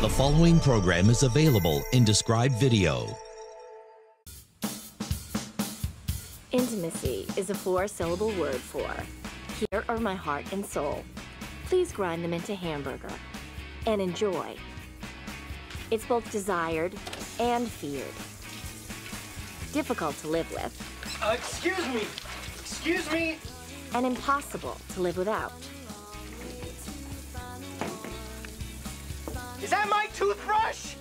The following program is available in described video. Intimacy is a four syllable word for here are my heart and soul. Please grind them into hamburger and enjoy. It's both desired and feared. Difficult to live with Uh, excuse me. Excuse me. and impossible to live without. Is that my toothbrush?